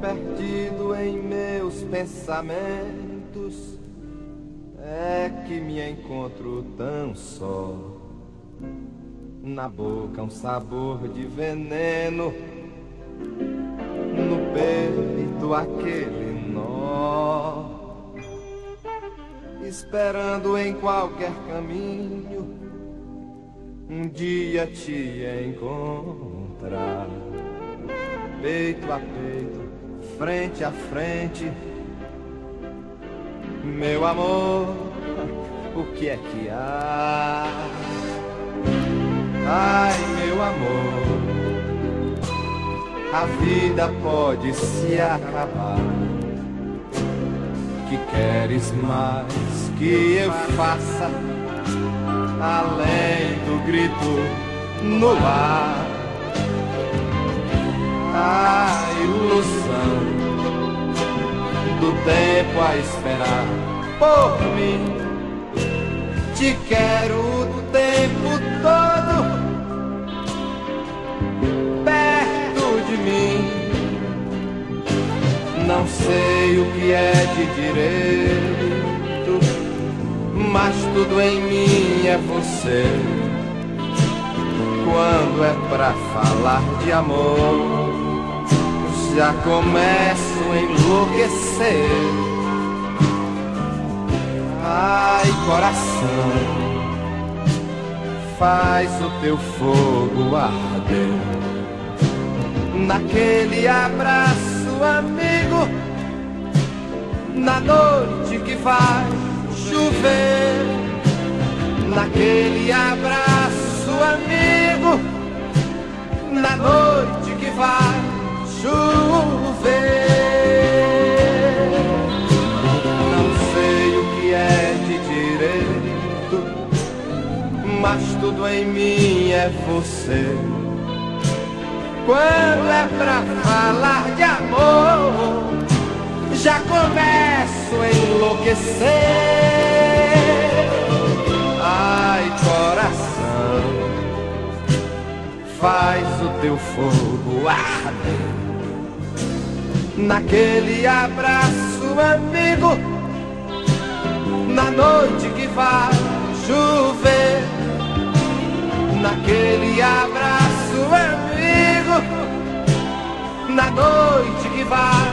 Perdido em meus pensamentos, é que me encontro tão só. Na boca um sabor de veneno, no peito aquele nó. Esperando em qualquer caminho, um dia te encontrar. Peito a peito, frente a frente. Meu amor, o que é que há? Ai, meu amor, a vida pode se acabar. Que queres mais que eu faça? Além do grito no ar, a ilusão do tempo a esperar por mim. Te quero Não sei o que é de direito, mas tudo em mim é você. Quando é pra falar de amor, já começo a enlouquecer. Ai, coração, faz o teu fogo arder. Naquele abraço, amigo, na noite que vai chover. Naquele abraço, amigo, na noite que vai chover. Não sei o que é de direito, mas tudo em mim é você. Quando é pra falar de amor, já começo a enlouquecer. Ai, coração, faz o teu fogo arder. Naquele abraço, amigo, na noite que vai chover, naquele abraço na noite que vai.